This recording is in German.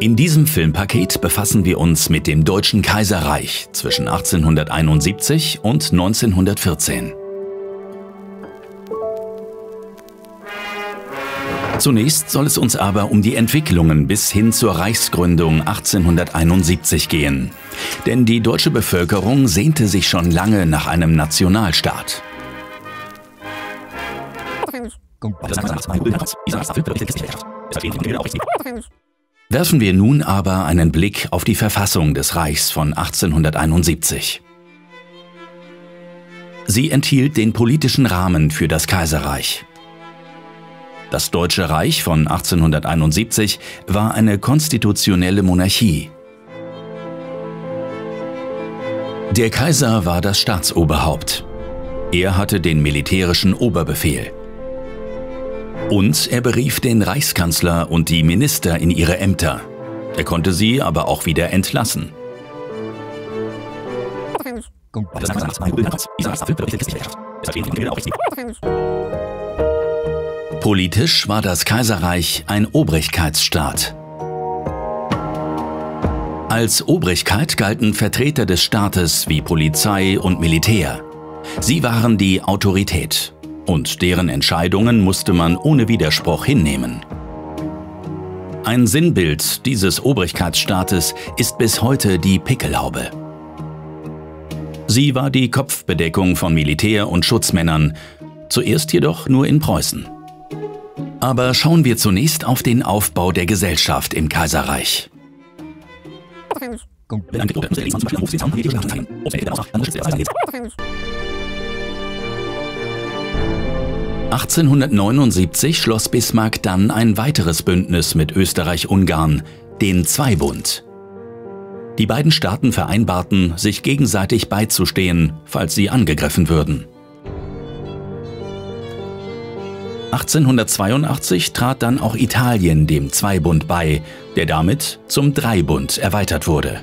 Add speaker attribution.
Speaker 1: In diesem Filmpaket befassen wir uns mit dem Deutschen Kaiserreich zwischen 1871 und 1914. Zunächst soll es uns aber um die Entwicklungen bis hin zur Reichsgründung 1871 gehen. Denn die deutsche Bevölkerung sehnte sich schon lange nach einem Nationalstaat. Werfen wir nun aber einen Blick auf die Verfassung des Reichs von 1871. Sie enthielt den politischen Rahmen für das Kaiserreich. Das Deutsche Reich von 1871 war eine konstitutionelle Monarchie. Der Kaiser war das Staatsoberhaupt. Er hatte den militärischen Oberbefehl. Und er berief den Reichskanzler und die Minister in ihre Ämter. Er konnte sie aber auch wieder entlassen. Politisch war das Kaiserreich ein Obrigkeitsstaat. Als Obrigkeit galten Vertreter des Staates wie Polizei und Militär. Sie waren die Autorität und deren Entscheidungen musste man ohne Widerspruch hinnehmen. Ein Sinnbild dieses Obrigkeitsstaates ist bis heute die Pickelhaube. Sie war die Kopfbedeckung von Militär und Schutzmännern, zuerst jedoch nur in Preußen. Aber schauen wir zunächst auf den Aufbau der Gesellschaft im Kaiserreich. 1879 schloss Bismarck dann ein weiteres Bündnis mit Österreich-Ungarn, den Zweibund. Die beiden Staaten vereinbarten, sich gegenseitig beizustehen, falls sie angegriffen würden. 1882 trat dann auch Italien dem Zweibund bei, der damit zum Dreibund erweitert wurde.